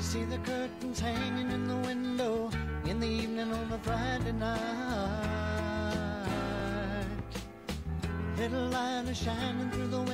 See the curtains hanging in the window in the evening on a Friday night. Little light is shining through the.